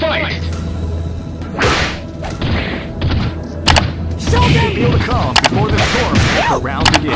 Fight! Feel the calm before the storm. The round begins.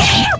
Yeah!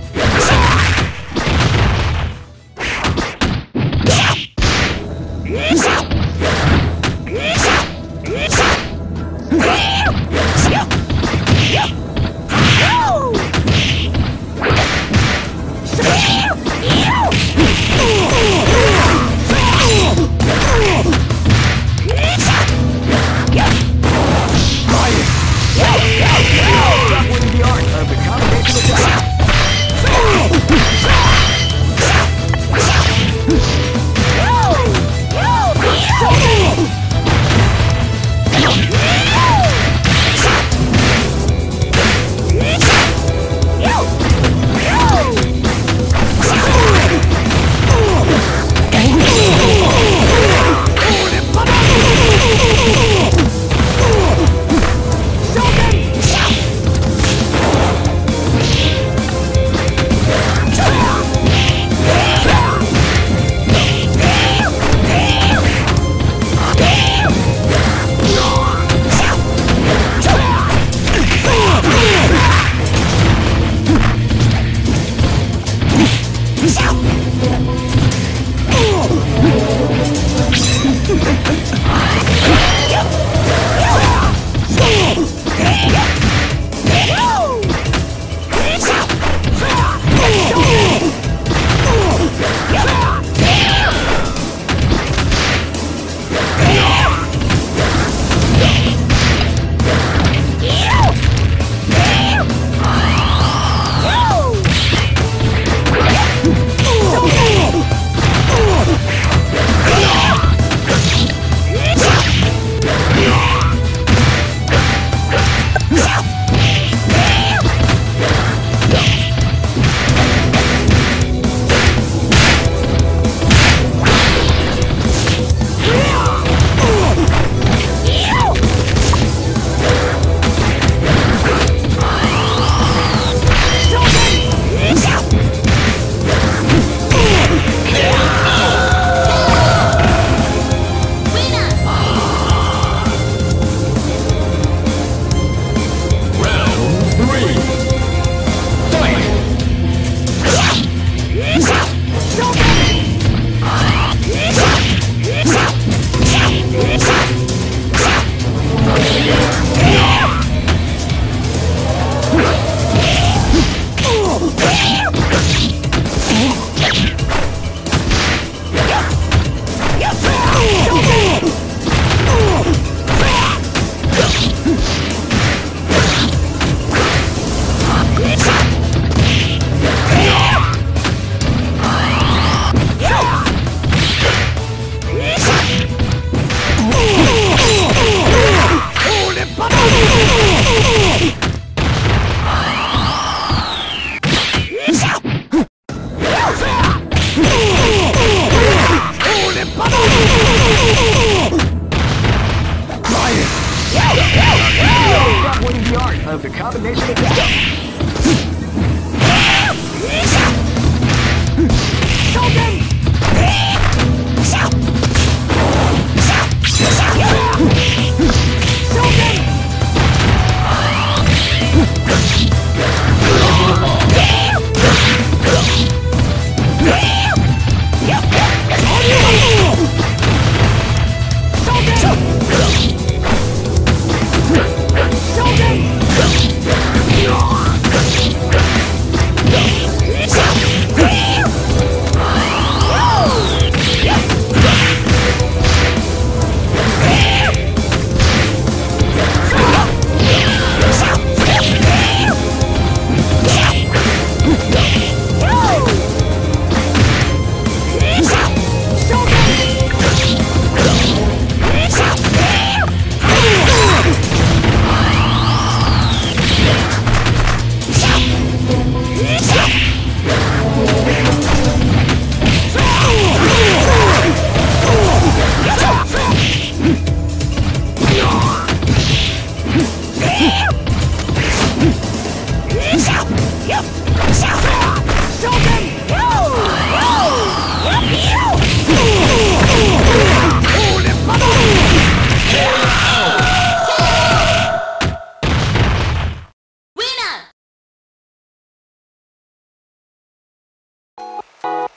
That was the art of the combination of Shogun!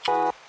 Winner!